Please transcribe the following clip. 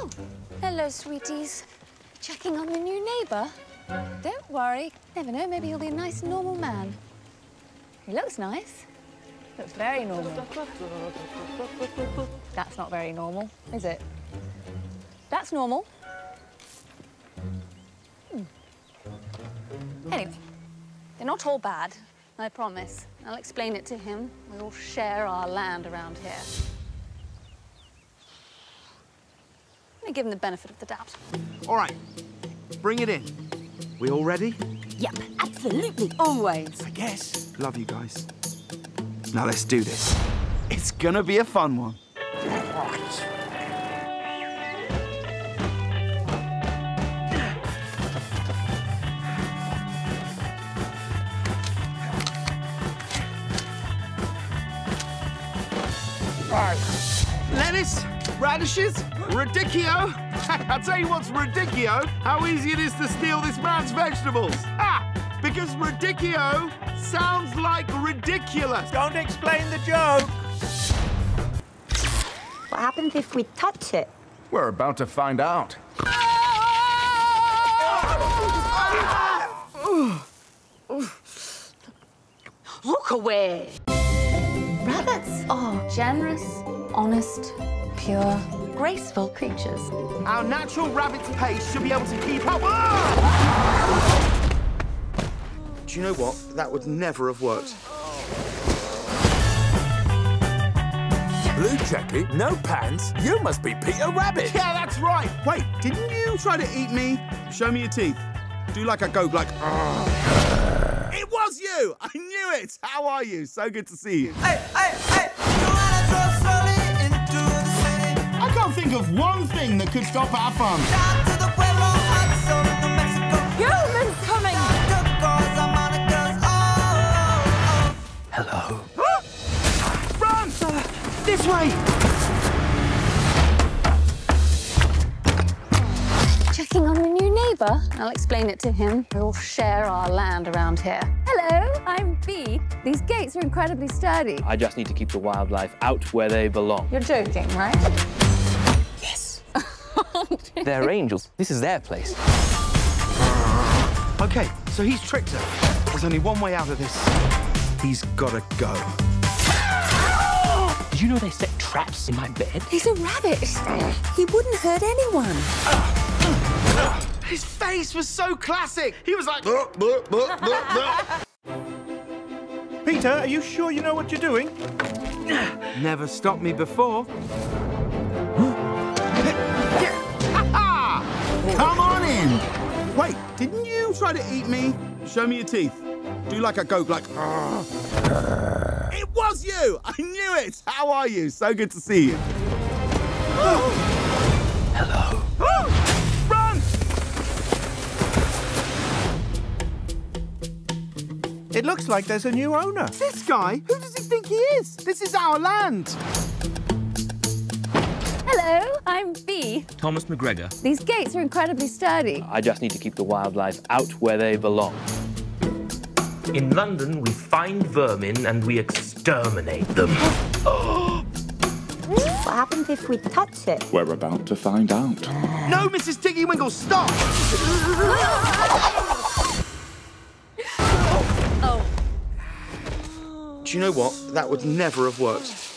Oh, hello, sweeties. Checking on the new neighbour? Don't worry. Never know, maybe he'll be a nice, normal man. He looks nice. Looks very normal. That's not very normal, is it? That's normal. Hmm. Anyway, they're not all bad, I promise. I'll explain it to him. We all share our land around here. I'm gonna give him the benefit of the doubt. All right, bring it in. We all ready? Yep, absolutely, always. I guess. Love you guys. Now let's do this. It's gonna be a fun one. Lettuce, radishes, radicchio. I'll tell you what's radicchio, how easy it is to steal this man's vegetables. Ah, because radicchio sounds like ridiculous. Don't explain the joke. What happens if we touch it? We're about to find out. Look away. Rabbits are Generous, honest, pure. graceful creatures. Our natural rabbit's pace should be able to keep up. Ah! Do you know what? That would never have worked. Blue jacket, no pants. You must be Peter Rabbit. Yeah, that's right. Wait, didn't you try to eat me? Show me your teeth. Do like a go, like. "Argh." It was you. I knew it. How are you? So good to see you. Hey, hey, hey! Think of one thing that could stop our fun. down to the Pueblo Heights of New Mexico. Humans coming! Tacos, harmonicas, oh, oh, oh. Hello. Run! This way. Checking on the new neighbour? I'll explain it to him. We all share our land around here. Hello, I'm Bea. These gates are incredibly sturdy. I just need to keep the wildlife out where they belong. You're joking, right? Yes. They're angels. This is their place. Okay, so he's tricked her. There's only one way out of this. He's gotta go. Did you know they set traps in my bed? He's a rabbit. He wouldn't hurt anyone. His face was so classic. He was like. Peter, are you sure you know what you're doing? Never stopped me before. Try to eat me? Show me your teeth. Do like a goat, like. "Argh." It was you. I knew it. How are you? So good to see you. Hello. Run! It looks like there's a new owner. This guy? Who does he think he is? This is our land. Hello, I'm Bea. Thomas McGregor. These gates are incredibly sturdy. I just need to keep the wildlife out where they belong. In London, we find vermin and we exterminate them. What happens if we touch it? We're about to find out. No, Mrs. Tiggy Winkle, stop! Oh, Do you know what? That would never have worked.